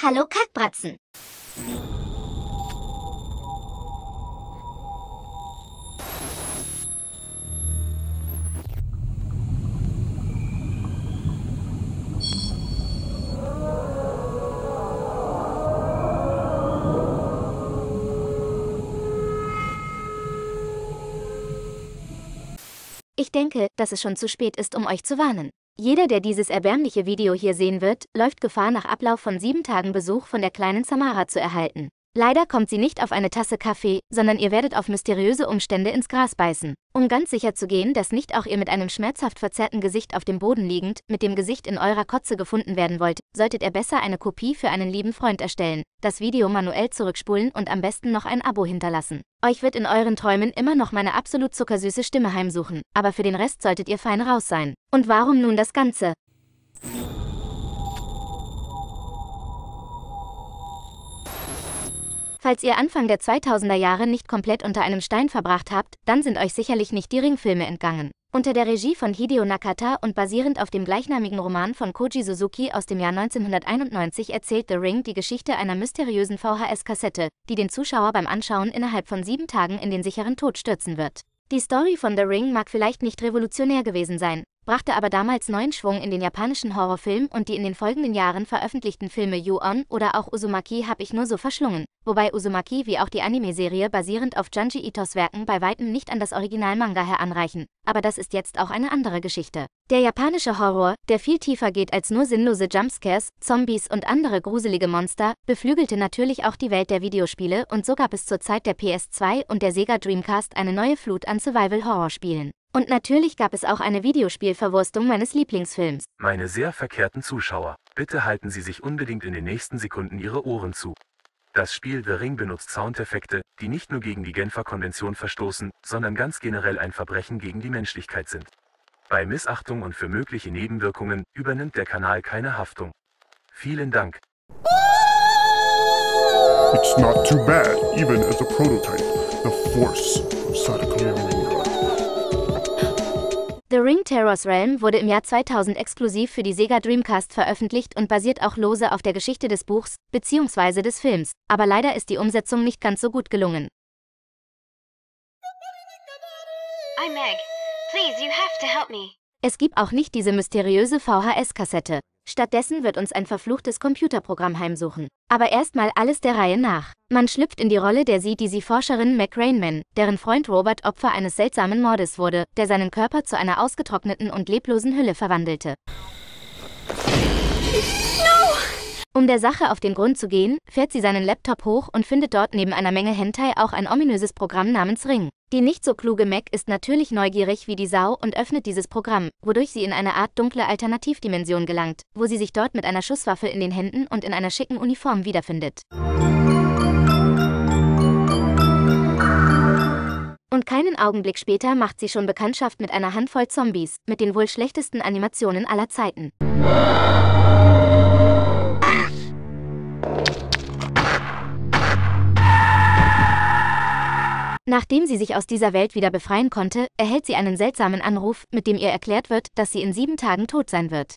Hallo Kackbratzen. Ich denke, dass es schon zu spät ist, um euch zu warnen. Jeder, der dieses erbärmliche Video hier sehen wird, läuft Gefahr, nach Ablauf von sieben Tagen Besuch von der kleinen Samara zu erhalten. Leider kommt sie nicht auf eine Tasse Kaffee, sondern ihr werdet auf mysteriöse Umstände ins Gras beißen. Um ganz sicher zu gehen, dass nicht auch ihr mit einem schmerzhaft verzerrten Gesicht auf dem Boden liegend, mit dem Gesicht in eurer Kotze gefunden werden wollt, solltet ihr besser eine Kopie für einen lieben Freund erstellen, das Video manuell zurückspulen und am besten noch ein Abo hinterlassen. Euch wird in euren Träumen immer noch meine absolut zuckersüße Stimme heimsuchen, aber für den Rest solltet ihr fein raus sein. Und warum nun das Ganze? Falls ihr Anfang der 2000er Jahre nicht komplett unter einem Stein verbracht habt, dann sind euch sicherlich nicht die Ringfilme entgangen. Unter der Regie von Hideo Nakata und basierend auf dem gleichnamigen Roman von Koji Suzuki aus dem Jahr 1991 erzählt The Ring die Geschichte einer mysteriösen VHS-Kassette, die den Zuschauer beim Anschauen innerhalb von sieben Tagen in den sicheren Tod stürzen wird. Die Story von The Ring mag vielleicht nicht revolutionär gewesen sein, brachte aber damals neuen Schwung in den japanischen Horrorfilm und die in den folgenden Jahren veröffentlichten Filme You-On oder auch Uzumaki hab ich nur so verschlungen, wobei Uzumaki wie auch die Anime-Serie basierend auf Junji Itos Werken bei weitem nicht an das Original-Manga heranreichen, aber das ist jetzt auch eine andere Geschichte. Der japanische Horror, der viel tiefer geht als nur sinnlose Jumpscares, Zombies und andere gruselige Monster, beflügelte natürlich auch die Welt der Videospiele und so gab es zur Zeit der PS2 und der Sega Dreamcast eine neue Flut an Survival-Horror-Spielen. Und natürlich gab es auch eine Videospielverwurstung meines Lieblingsfilms. Meine sehr verkehrten Zuschauer, bitte halten Sie sich unbedingt in den nächsten Sekunden Ihre Ohren zu. Das Spiel The Ring benutzt Soundeffekte, die nicht nur gegen die Genfer Konvention verstoßen, sondern ganz generell ein Verbrechen gegen die Menschlichkeit sind. Bei Missachtung und für mögliche Nebenwirkungen übernimmt der Kanal keine Haftung. Vielen Dank. It's not too bad, even as a prototype. The force of Sadako Yamaura. The Ring Terror's Realm wurde im Jahr 2000 exklusiv für die Sega Dreamcast veröffentlicht und basiert auch lose auf der Geschichte des Buchs bzw. des Films, aber leider ist die Umsetzung nicht ganz so gut gelungen. I'm Meg. Please, you have to help me. Es gibt auch nicht diese mysteriöse VHS-Kassette. Stattdessen wird uns ein verfluchtes Computerprogramm heimsuchen. Aber erstmal alles der Reihe nach. Man schlüpft in die Rolle der Sie-die-Sie-Forscherin Mac Rainman, deren Freund Robert Opfer eines seltsamen Mordes wurde, der seinen Körper zu einer ausgetrockneten und leblosen Hülle verwandelte. Um der Sache auf den Grund zu gehen, fährt sie seinen Laptop hoch und findet dort neben einer Menge Hentai auch ein ominöses Programm namens Ring. Die nicht so kluge Mac ist natürlich neugierig wie die Sau und öffnet dieses Programm, wodurch sie in eine Art dunkle Alternativdimension gelangt, wo sie sich dort mit einer Schusswaffe in den Händen und in einer schicken Uniform wiederfindet. Und keinen Augenblick später macht sie schon Bekanntschaft mit einer Handvoll Zombies, mit den wohl schlechtesten Animationen aller Zeiten. Nachdem sie sich aus dieser Welt wieder befreien konnte, erhält sie einen seltsamen Anruf, mit dem ihr erklärt wird, dass sie in sieben Tagen tot sein wird.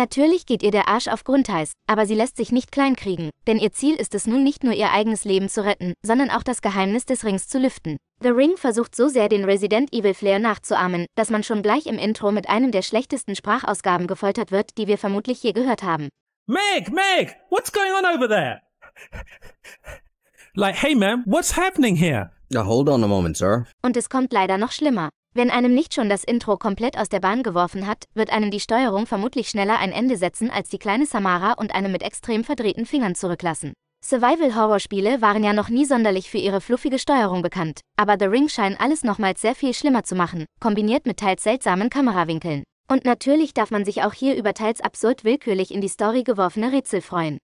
Natürlich geht ihr der Arsch auf Grundeis, aber sie lässt sich nicht kleinkriegen, denn ihr Ziel ist es nun nicht nur ihr eigenes Leben zu retten, sondern auch das Geheimnis des Rings zu lüften. The Ring versucht so sehr den Resident Evil Flair nachzuahmen, dass man schon gleich im Intro mit einem der schlechtesten Sprachausgaben gefoltert wird, die wir vermutlich je gehört haben. Meg, Meg, what's going on over there? Like, hey man, what's happening here? Now hold on a moment, sir. Und es kommt leider noch schlimmer. Wenn einem nicht schon das Intro komplett aus der Bahn geworfen hat, wird einem die Steuerung vermutlich schneller ein Ende setzen als die kleine Samara und einem mit extrem verdrehten Fingern zurücklassen. Survival-Horror-Spiele waren ja noch nie sonderlich für ihre fluffige Steuerung bekannt, aber The Ring scheint alles nochmals sehr viel schlimmer zu machen, kombiniert mit teils seltsamen Kamerawinkeln. Und natürlich darf man sich auch hier über teils absurd willkürlich in die Story geworfene Rätsel freuen.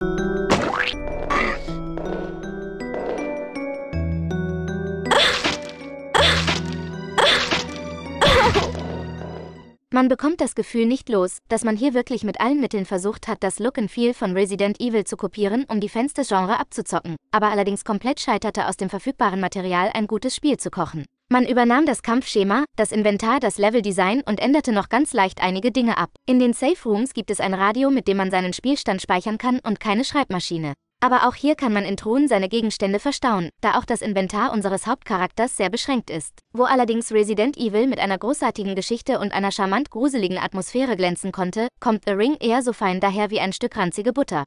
Man bekommt das Gefühl nicht los, dass man hier wirklich mit allen Mitteln versucht hat, das Look and Feel von Resident Evil zu kopieren, um die Fans des Genres abzuzocken, aber allerdings komplett scheiterte aus dem verfügbaren Material ein gutes Spiel zu kochen. Man übernahm das Kampfschema, das Inventar, das Leveldesign und änderte noch ganz leicht einige Dinge ab. In den Safe Rooms gibt es ein Radio, mit dem man seinen Spielstand speichern kann und keine Schreibmaschine. Aber auch hier kann man in Truhen seine Gegenstände verstauen, da auch das Inventar unseres Hauptcharakters sehr beschränkt ist. Wo allerdings Resident Evil mit einer großartigen Geschichte und einer charmant gruseligen Atmosphäre glänzen konnte, kommt The Ring eher so fein daher wie ein Stück ranzige Butter.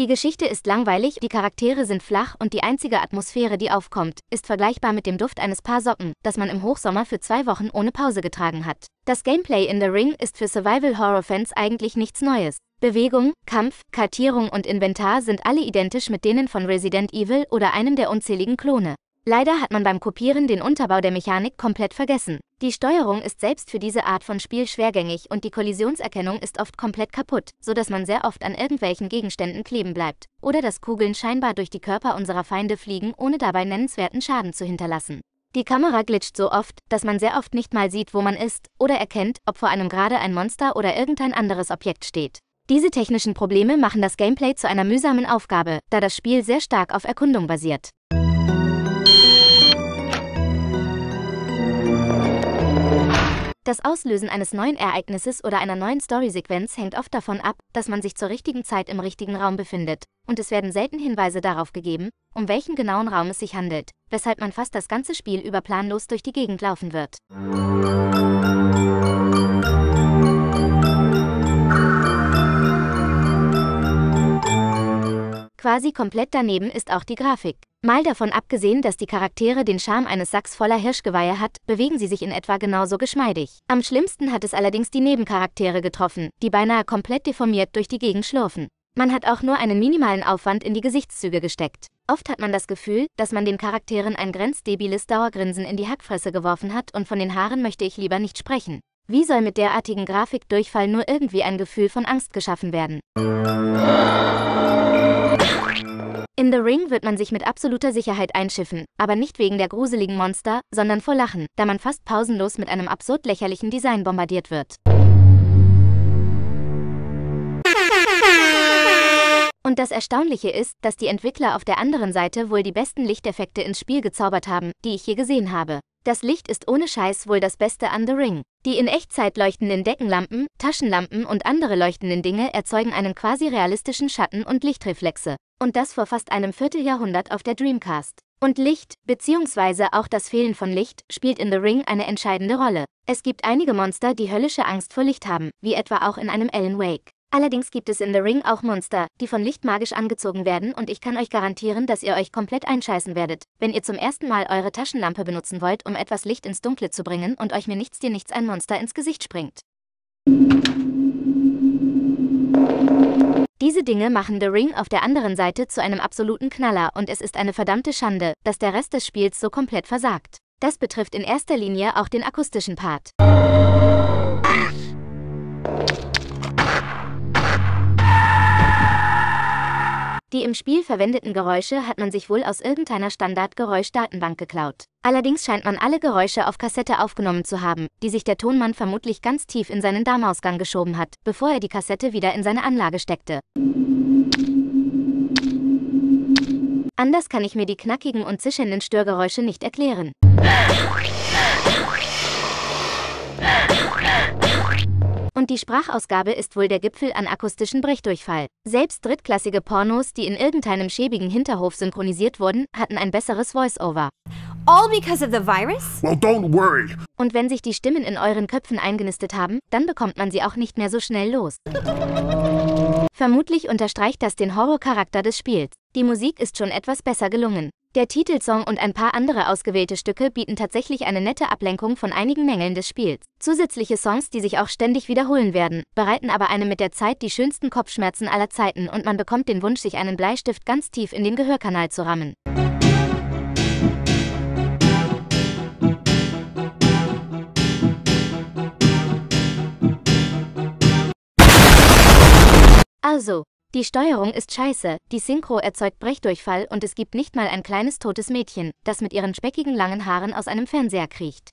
Die Geschichte ist langweilig, die Charaktere sind flach und die einzige Atmosphäre, die aufkommt, ist vergleichbar mit dem Duft eines Paar Socken, das man im Hochsommer für zwei Wochen ohne Pause getragen hat. Das Gameplay in The Ring ist für Survival-Horror-Fans eigentlich nichts Neues. Bewegung, Kampf, Kartierung und Inventar sind alle identisch mit denen von Resident Evil oder einem der unzähligen Klone. Leider hat man beim Kopieren den Unterbau der Mechanik komplett vergessen. Die Steuerung ist selbst für diese Art von Spiel schwergängig und die Kollisionserkennung ist oft komplett kaputt, so dass man sehr oft an irgendwelchen Gegenständen kleben bleibt. Oder dass Kugeln scheinbar durch die Körper unserer Feinde fliegen, ohne dabei nennenswerten Schaden zu hinterlassen. Die Kamera glitscht so oft, dass man sehr oft nicht mal sieht, wo man ist, oder erkennt, ob vor einem gerade ein Monster oder irgendein anderes Objekt steht. Diese technischen Probleme machen das Gameplay zu einer mühsamen Aufgabe, da das Spiel sehr stark auf Erkundung basiert. Das Auslösen eines neuen Ereignisses oder einer neuen Storysequenz hängt oft davon ab, dass man sich zur richtigen Zeit im richtigen Raum befindet, und es werden selten Hinweise darauf gegeben, um welchen genauen Raum es sich handelt, weshalb man fast das ganze Spiel über planlos durch die Gegend laufen wird. Quasi komplett daneben ist auch die Grafik. Mal davon abgesehen, dass die Charaktere den Charme eines Sacks voller Hirschgeweihe hat, bewegen sie sich in etwa genauso geschmeidig. Am schlimmsten hat es allerdings die Nebencharaktere getroffen, die beinahe komplett deformiert durch die Gegend schlurfen. Man hat auch nur einen minimalen Aufwand in die Gesichtszüge gesteckt. Oft hat man das Gefühl, dass man den Charakteren ein grenzdebiles Dauergrinsen in die Hackfresse geworfen hat und von den Haaren möchte ich lieber nicht sprechen. Wie soll mit derartigen Grafikdurchfall nur irgendwie ein Gefühl von Angst geschaffen werden? In The Ring wird man sich mit absoluter Sicherheit einschiffen, aber nicht wegen der gruseligen Monster, sondern vor Lachen, da man fast pausenlos mit einem absurd lächerlichen Design bombardiert wird. Und das Erstaunliche ist, dass die Entwickler auf der anderen Seite wohl die besten Lichteffekte ins Spiel gezaubert haben, die ich je gesehen habe. Das Licht ist ohne Scheiß wohl das Beste an The Ring. Die in Echtzeit leuchtenden Deckenlampen, Taschenlampen und andere leuchtenden Dinge erzeugen einen quasi realistischen Schatten und Lichtreflexe. Und das vor fast einem Vierteljahrhundert auf der Dreamcast. Und Licht, beziehungsweise auch das Fehlen von Licht, spielt in The Ring eine entscheidende Rolle. Es gibt einige Monster, die höllische Angst vor Licht haben, wie etwa auch in einem Alan Wake. Allerdings gibt es in The Ring auch Monster, die von Licht magisch angezogen werden und ich kann euch garantieren, dass ihr euch komplett einscheißen werdet, wenn ihr zum ersten Mal eure Taschenlampe benutzen wollt, um etwas Licht ins Dunkle zu bringen und euch mir nichts dir nichts ein Monster ins Gesicht springt. Diese Dinge machen The Ring auf der anderen Seite zu einem absoluten Knaller und es ist eine verdammte Schande, dass der Rest des Spiels so komplett versagt. Das betrifft in erster Linie auch den akustischen Part. Die im Spiel verwendeten Geräusche hat man sich wohl aus irgendeiner Standard-Geräuschdatenbank geklaut. Allerdings scheint man alle Geräusche auf Kassette aufgenommen zu haben, die sich der Tonmann vermutlich ganz tief in seinen Darmausgang geschoben hat, bevor er die Kassette wieder in seine Anlage steckte. Anders kann ich mir die knackigen und zischenden Störgeräusche nicht erklären. Die Sprachausgabe ist wohl der Gipfel an akustischen Brechdurchfall. Selbst drittklassige Pornos, die in irgendeinem schäbigen Hinterhof synchronisiert wurden, hatten ein besseres Voice-Over. All because of the virus? Well, don't worry. Und wenn sich die Stimmen in euren Köpfen eingenistet haben, dann bekommt man sie auch nicht mehr so schnell los. Vermutlich unterstreicht das den Horrorcharakter des Spiels. Die Musik ist schon etwas besser gelungen. Der Titelsong und ein paar andere ausgewählte Stücke bieten tatsächlich eine nette Ablenkung von einigen Mängeln des Spiels. Zusätzliche Songs, die sich auch ständig wiederholen werden, bereiten aber einem mit der Zeit die schönsten Kopfschmerzen aller Zeiten und man bekommt den Wunsch, sich einen Bleistift ganz tief in den Gehörkanal zu rammen. Also, Die Steuerung ist scheiße, die Synchro erzeugt Brechdurchfall und es gibt nicht mal ein kleines totes Mädchen, das mit ihren speckigen langen Haaren aus einem Fernseher kriecht.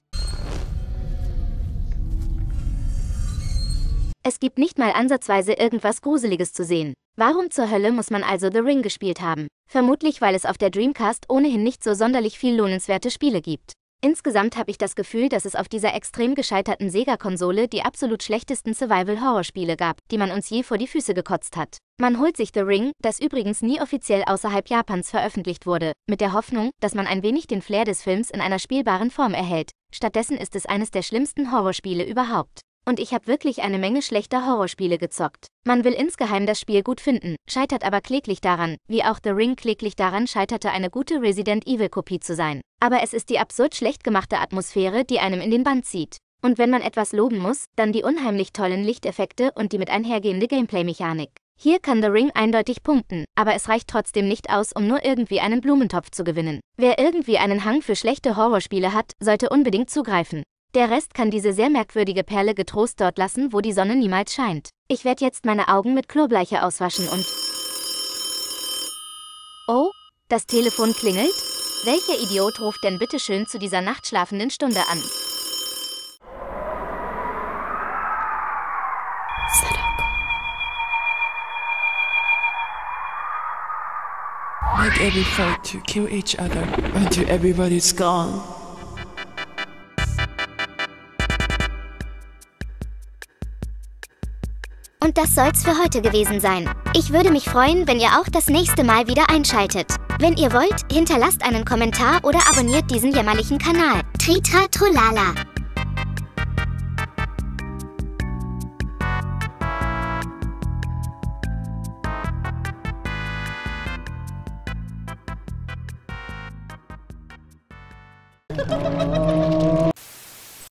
Es gibt nicht mal ansatzweise irgendwas Gruseliges zu sehen. Warum zur Hölle muss man also The Ring gespielt haben? Vermutlich, weil es auf der Dreamcast ohnehin nicht so sonderlich viel lohnenswerte Spiele gibt. Insgesamt habe ich das Gefühl, dass es auf dieser extrem gescheiterten Sega-Konsole die absolut schlechtesten Survival-Horror-Spiele gab, die man uns je vor die Füße gekotzt hat. Man holt sich The Ring, das übrigens nie offiziell außerhalb Japans veröffentlicht wurde, mit der Hoffnung, dass man ein wenig den Flair des Films in einer spielbaren Form erhält. Stattdessen ist es eines der schlimmsten Horrorspiele überhaupt. Und ich habe wirklich eine Menge schlechter Horrorspiele gezockt. Man will insgeheim das Spiel gut finden, scheitert aber kläglich daran, wie auch The Ring kläglich daran scheiterte, eine gute Resident Evil-Kopie zu sein. Aber es ist die absurd schlecht gemachte Atmosphäre, die einem in den Band zieht. Und wenn man etwas loben muss, dann die unheimlich tollen Lichteffekte und die mit einhergehende Gameplay-Mechanik. Hier kann The Ring eindeutig punkten, aber es reicht trotzdem nicht aus, um nur irgendwie einen Blumentopf zu gewinnen. Wer irgendwie einen Hang für schlechte Horrorspiele hat, sollte unbedingt zugreifen. Der Rest kann diese sehr merkwürdige Perle getrost dort lassen, wo die Sonne niemals scheint. Ich werde jetzt meine Augen mit Klorbleiche auswaschen und... Oh, das Telefon klingelt? Welcher Idiot ruft denn bitte schön zu dieser nachtschlafenden Stunde an? Make every fight to kill each other until everybody's gone. Das soll's für heute gewesen sein. Ich würde mich freuen, wenn ihr auch das nächste Mal wieder einschaltet. Wenn ihr wollt, hinterlasst einen Kommentar oder abonniert diesen jämmerlichen Kanal. Tritra Trolala.